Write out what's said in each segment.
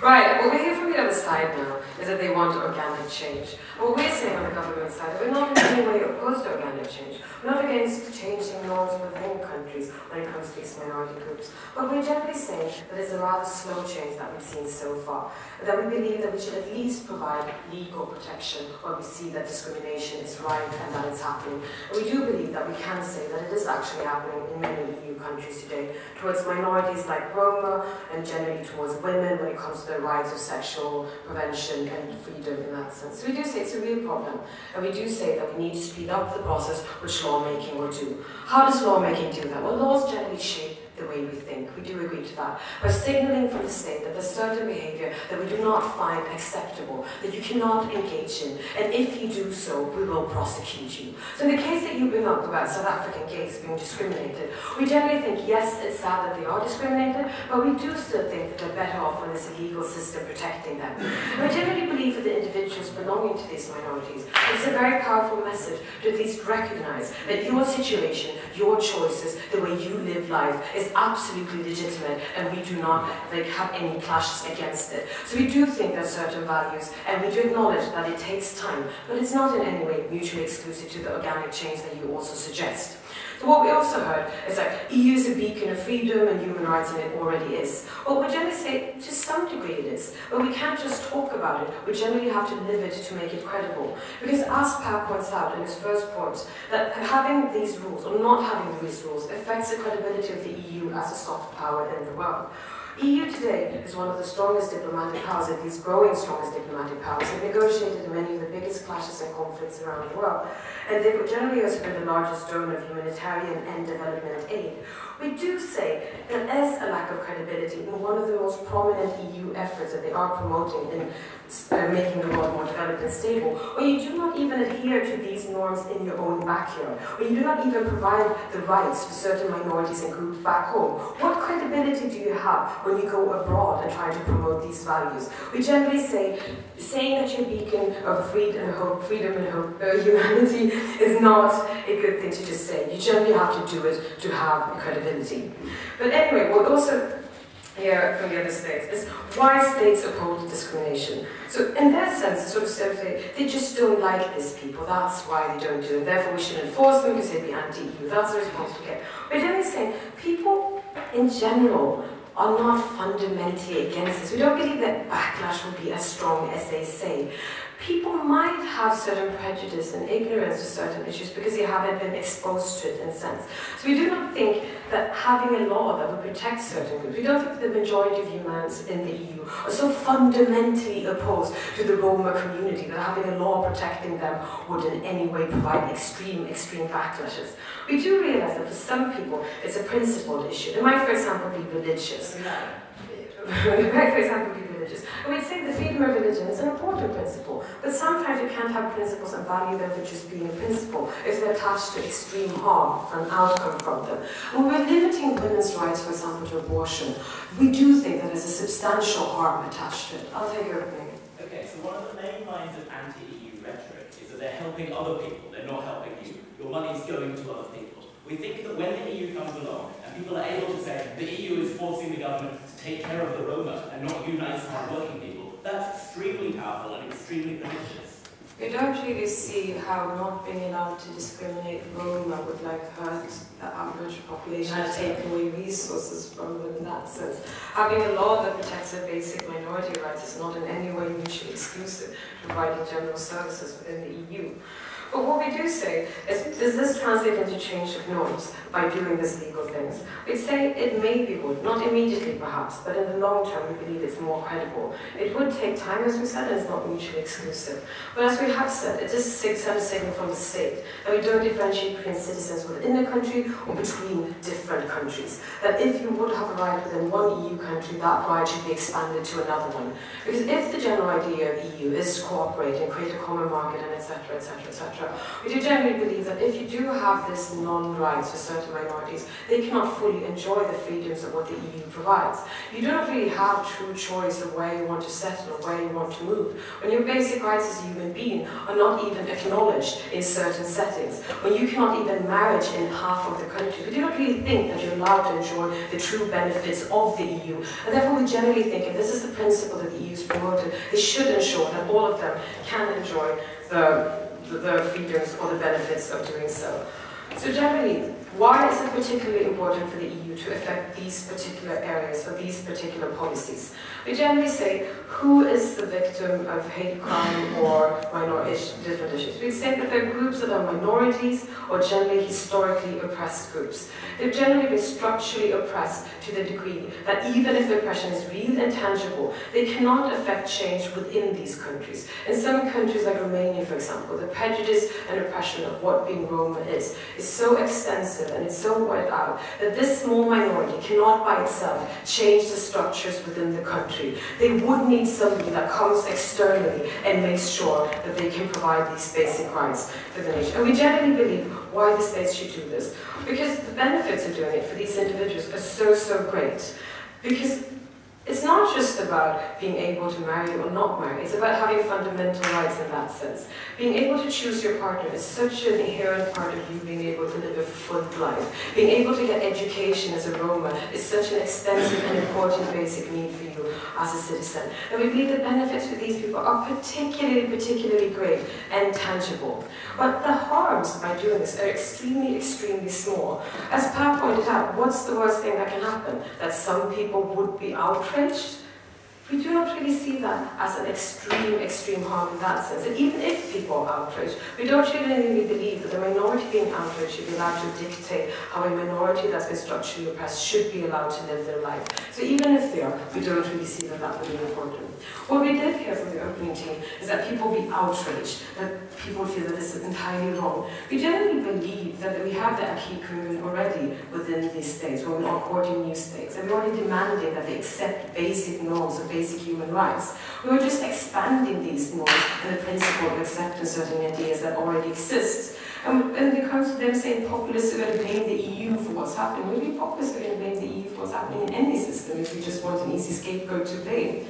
Right, what we hear from the other side now is that they want organic change. What we're saying on the government side, we're not in any way opposed to organic change. We're not against changing laws within countries when it comes to these minority groups. But we're generally saying that it's a rather slow change that we've seen so far. That we believe that we should at least provide legal protection when we see that discrimination is rife and that it's happening. And we do believe that we can say that it is actually happening in many EU countries today towards minorities like Roma and generally towards women when it comes to their rights of sexual prevention and freedom in that sense. So we do say it's a real problem, and we do say that we need to speed up the process which lawmaking will do. How does lawmaking do that? Well, laws generally shape the way we think. We do agree to that. By signaling from the state that there's certain behavior that we do not find acceptable, that you cannot engage in, and if you do so, we will prosecute you. So in the case that you bring up about South African gays being discriminated, we generally think, yes, it's sad that they are discriminated, but we do still think that they're better off when there's a legal system protecting them. We generally believe that the individuals belonging to these minorities, it's a very powerful message to at least recognize that your situation, your choices, the way you live life is absolutely legitimate and we do not like have any clashes against it. So we do think there's certain values and we do acknowledge that it takes time, but it's not in any way mutually exclusive to the organic change that you also suggest. So what we also heard is that EU is a beacon of freedom and human rights, and it already is. Well, we generally say to some degree it is, but we can't just talk about it. We generally have to live it to make it credible. Because as Per points out in his first point, that having these rules or not having these rules affects the credibility of the EU as a soft power in the world. EU today is one of the strongest diplomatic powers, at least growing strongest diplomatic powers. They've negotiated many of the biggest clashes and conflicts around the world. And they've generally also been the largest donor of humanitarian and development aid. We do say there is a lack of credibility in one of the most prominent EU efforts that they are promoting in uh, making the world more developed and stable, or you do not even adhere to these norms in your own backyard, or you do not even provide the rights for certain minorities and groups back home, what credibility do you have when you go abroad and try to promote these values? We generally say, saying that you're a beacon of freedom and hope, freedom and hope, uh, humanity is not a good thing to just say. You generally have to do it to have credibility. But anyway, what also here from the other states is why states uphold discrimination. So in that sense, sort of say they just don't like these people, that's why they don't do it. Therefore we shouldn't enforce them because they'd be anti-EU. That's the response we get. But then saying people in general are not fundamentally against this. We don't believe that backlash will be as strong as they say people might have certain prejudice and ignorance to certain issues because they haven't been exposed to it in a sense. So we do not think that having a law that would protect certain groups, we don't think the majority of humans in the EU are so fundamentally opposed to the Roma community that having a law protecting them would in any way provide extreme, extreme backlashes. We do realize that for some people it's a principled issue. They might, for example, be religious. For example, be religious. We'd say the freedom of religion is an important principle, but sometimes you can't have principles and value them for just being a principle if they're attached to extreme harm and outcome from them. When we're limiting women's rights, for example, to abortion, we do think that there's a substantial harm attached to it. I'll take your opinion. Okay, so one of the main lines of anti-EU rhetoric is that they're helping other people, they're not helping you. Your money's going to other people. We think that when the EU comes along, and people are able to say the EU is forcing the government to take care of the Roma and not unite hard-working people, that's extremely powerful and extremely pernicious. We don't really see how not being allowed to discriminate Roma would like hurt the average population and take away resources from them in that sense. Having a law that protects their basic minority rights is not in any way mutually exclusive to providing general services within the EU. But what we do say is, does this translate into change of norms by doing these legal things? We'd say it maybe would, not immediately perhaps, but in the long term we believe it's more credible. It would take time, as we said, and it's not mutually exclusive. But as we have said, it is a send a signal from the state that we don't differentiate between citizens within a country or between different countries. That if you would have a right within one EU country, that right should be expanded to another one. Because if the general idea of EU is to cooperate and create a common market and etc., etc., etc., We do generally believe that if you do have this non-rights for certain minorities, they cannot fully enjoy the freedoms of what the EU provides. You don't really have true choice of where you want to settle or where you want to move. When your basic rights as a human being are not even acknowledged in certain settings, when you cannot even marry in half of the country, we do not really think that you're allowed to enjoy the true benefits of the EU. And therefore we generally think, if this is the principle that the EU is promoted, it should ensure that all of them can enjoy the, the, freedoms or the benefits of doing so. So generally, why is it particularly important for the EU to affect these particular areas or these particular policies? We generally say, who is the victim of hate crime or minority different issues? We say that they're groups that are minorities or generally historically oppressed groups. They've generally been structurally oppressed to the degree that even if the oppression is real and tangible, they cannot affect change within these countries. In some countries like Romania, for example, the prejudice and oppression of what being Roma is is so extensive and it's so wiped out that this small minority cannot by itself change the structures within the country. They would need somebody that comes externally and makes sure that they can provide these basic rights for the nation. And we generally believe why the states should do this. Because the benefits of doing it for these individuals are so, so great. Because it's not just about being able to marry or not marry, it's about having fundamental rights in that sense. Being able to choose your partner is such an inherent part of you being able to live a full life. Being able to get education as a Roma is such an extensive and important basic need for you as a citizen. And we believe the benefits for these people are particularly, particularly great and tangible. But the harms by doing this are extremely, extremely small. As Pat pointed out, what's the worst thing that can happen? That some people would be outraged we do not really see that as an extreme, extreme harm in that sense. And even if people are outraged, we don't really believe that the minority being outraged should be allowed to dictate how a minority that's been structurally oppressed should be allowed to live their life. So even if they are, we don't really see that that would be important. What we did hear from the opening team is that people be outraged, that people feel that this is entirely wrong. We generally believe that we have the acquis commun already within these states, when we are courting new states, and we're already demanding that they accept basic norms of basic human rights. We were just expanding these norms and the principle of accepting certain ideas that already exist. And when it comes to them saying populists are going to blame the EU for what's happening, maybe populists are going to blame the EU for what's happening in any system if we just want an easy scapegoat to blame.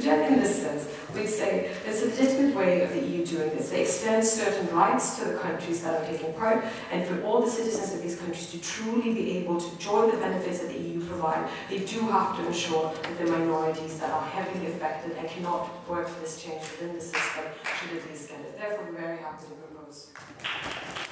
So in this sense, we'd say there's a legitimate way of the EU doing this. They extend certain rights to the countries that are taking part, and for all the citizens of these countries to truly be able to enjoy the benefits that the EU provide, they do have to ensure that the minorities that are heavily affected and cannot work for this change within the system should at least get it. Therefore, we're very happy to propose.